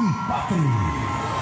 y patria.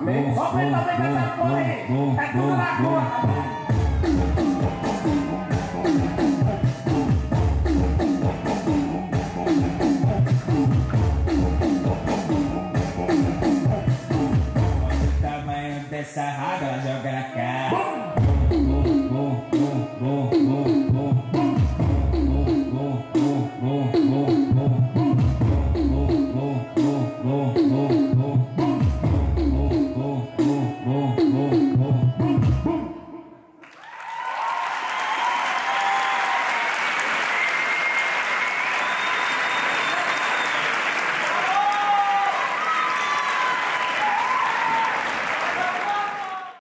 Move, move, move, move, move, move, move. Sahara joga na cara.